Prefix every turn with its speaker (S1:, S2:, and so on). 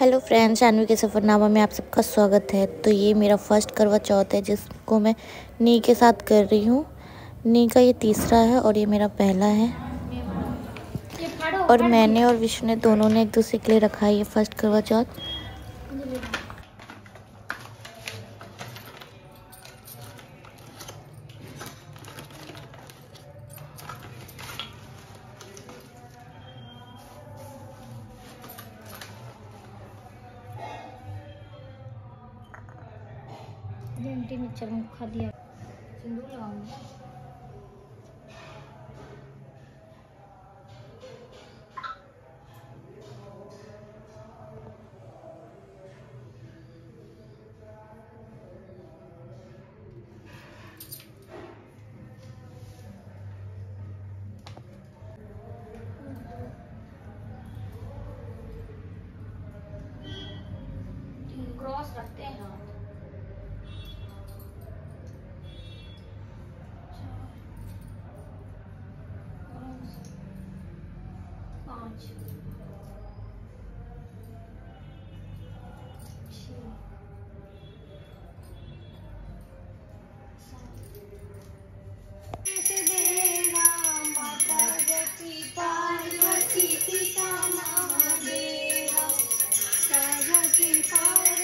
S1: Hello friends Janvi के सफ़रनामा में आप सबका स्वागत है। तो ये मेरा फ़र्स्ट करवा चौथ है जिसको मैं नी के साथ कर रही हूँ। नी का ये तीसरा है और ये मेरा पहला है। और मैंने और विष्णु ने दोनों ने एक दूसरे के लिए रखा है ये फ़र्स्ट करवा चौथ।
S2: घंटे में चलो खा दिया। सिंदूर लगाऊँगी। क्रॉस रखते हैं पाँच पार्वती पिता महादेव सरस्वती पार्वती